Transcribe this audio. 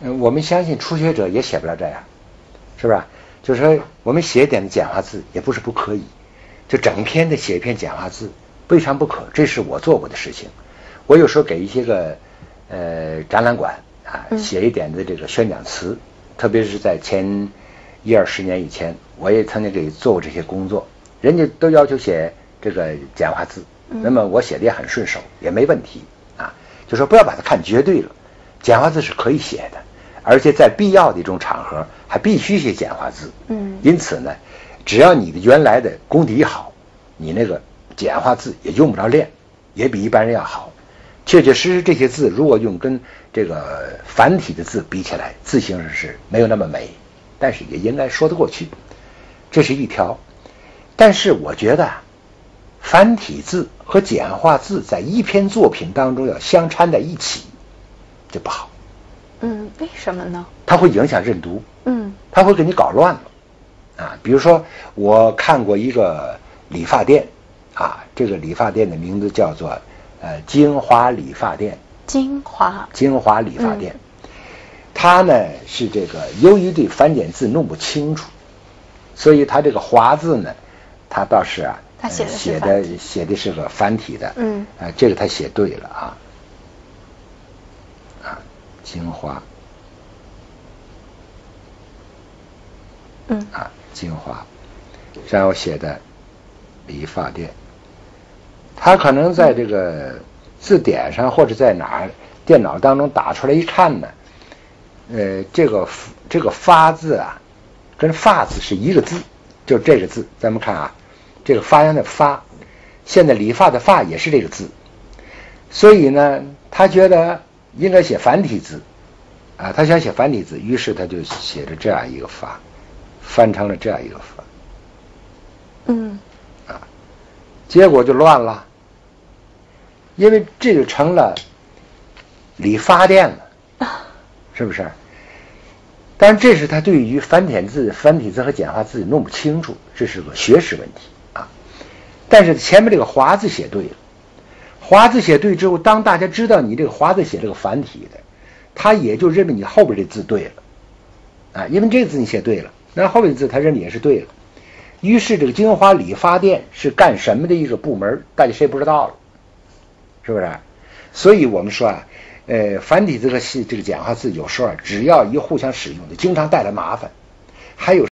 嗯，我们相信初学者也写不了这样，是不是？就是说，我们写一点的简化字也不是不可以，就整篇的写一篇简化字，未尝不可。这是我做过的事情。我有时候给一些个呃展览馆啊写一点的这个宣讲词，特别是在前一二十年以前，我也曾经给做过这些工作。人家都要求写这个简化字，那么我写的也很顺手，也没问题啊。就说不要把它看绝对了，简化字是可以写的。而且在必要的一种场合，还必须写简化字。嗯，因此呢，只要你的原来的功底好，你那个简化字也用不着练，也比一般人要好。确确实实，这些字如果用跟这个繁体的字比起来，字形是没有那么美，但是也应该说得过去。这是一条。但是我觉得，繁体字和简化字在一篇作品当中要相掺在一起，这不好。嗯，为什么呢？它会影响认读，嗯，它会给你搞乱了，啊，比如说我看过一个理发店，啊，这个理发店的名字叫做呃金华理发店，金华，金华理发店，它呢是这个由于对繁简字弄不清楚，所以它这个华字呢，它倒是啊，他写的是写的写的是个繁体的，嗯，啊，这个他写对了啊。金华，嗯。啊，精华，然后写的理发店，他可能在这个字典上或者在哪儿电脑当中打出来一看呢，呃，这个这个发字啊，跟发字是一个字，就这个字，咱们看啊，这个发音的发，现在理发的发也是这个字，所以呢，他觉得。应该写繁体字，啊，他想写繁体字，于是他就写着这样一个法，翻成了这样一个法，嗯，啊，结果就乱了，因为这就成了理发店了，是不是？但这是他对于繁体字、繁体字和简化字弄不清楚，这是个学识问题啊。但是前面这个“华”字写对了。华字写对之后，当大家知道你这个华字写这个繁体的，他也就认为你后边这字对了，啊，因为这字你写对了，那后边的字他认为也是对了。于是这个金华理发店是干什么的一个部门，大家谁也不知道了，是不是？所以我们说啊，呃，繁体字和这个简化字有时候啊，只要一互相使用的，经常带来麻烦，还有。